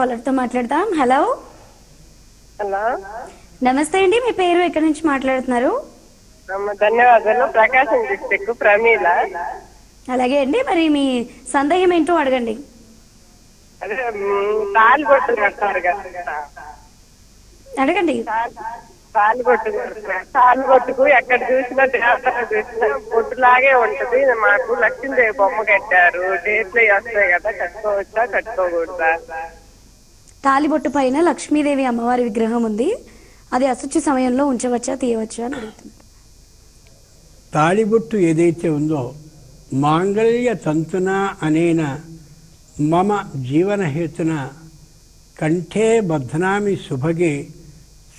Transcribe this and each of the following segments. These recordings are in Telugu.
కాలర్తో మాట్లాడదాం. హలో. హలో. నమస్తే అండి మీ పేరు ఎక్కడి నుంచి మాట్లాడుతున్నారు? ధన్యవాదాలు. ప్రకాశం డిస్టిక్ ప్రమీల. అలాగే అండి మరి మీ సందేహం ఏంటో అడగండి. అడగండి. తాళి బొట్టుకు ఎక్కడ చూసినా దేవతలు చూసినా బొట్టులాగే ఉంటది. మాకు లక్ష్మీదేవి బొమ్మ కట్టారు. డేట్లు వస్తాయి కదా కట్టుకోవచ్చా కట్టుకోకూడదా? తాలిబొట్టు పైన లక్ష్మీదేవి అమ్మవారి విగ్రహం ఉంది. అది అశుచి సమయంలో ఉంచవచ్చా తీయవచ్చా అని అడుగుతున్నారు తాళిబొట్టు ఏదైతే ఉందో మాంగళ్య తంతున అనేన మమ జీవనహేతున కంఠే బధ్నామి శుభగే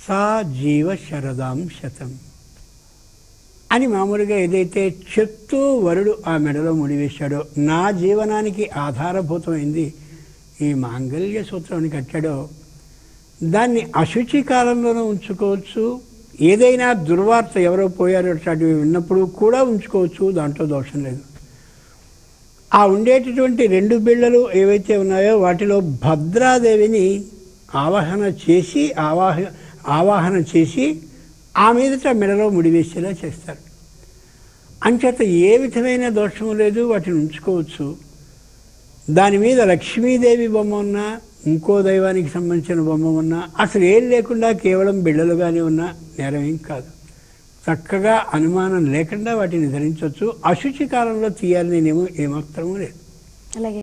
సా జీవ శరదాం శతం. అని మామూలుగా ఏదైతే చెప్తూ వరుడు ఆ మెడలో ముడివేశాడో నా జీవనానికి ఆధారభూతమైంది ఈ మాంగళ్య సూత్రాన్ని కట్టాడో దాన్ని అశుచి కాలంలోనూ ఉంచుకోవచ్చు. ఏదైనా దుర్వార్త ఎవరో పోయారో అట్లాంటివి విన్నప్పుడు కూడా ఉంచుకోవచ్చు దాంట్లో దోషం లేదు. ఆ ఉండేటటువంటి రెండు బిళ్ళలు ఏవైతే ఉన్నాయో వాటిలో భద్రాదేవిని ఆవాహన చేసి ఆవాహ ఆవాహన చేసి ఆ మీదట మెడలో ముడివేసేలా చేస్తారు. అంచేత ఏ విధమైన దోషము లేదు వాటిని ఉంచుకోవచ్చు. దాని మీద లక్ష్మీదేవి బొమ్మ ఉన్నా ఇంకో దైవానికి సంబంధించిన బొమ్మ ఉన్నా అసలు ఏం లేకుండా కేవలం బిళ్ళలుగానే ఉన్నా నేరం ఏం కాదు. చక్కగా అనుమానం లేకుండా వాటిని ధరించవచ్చు అశుచి కాలంలో తీయాలని నేమో ఏమాత్రమూ లేదు. అలాగే.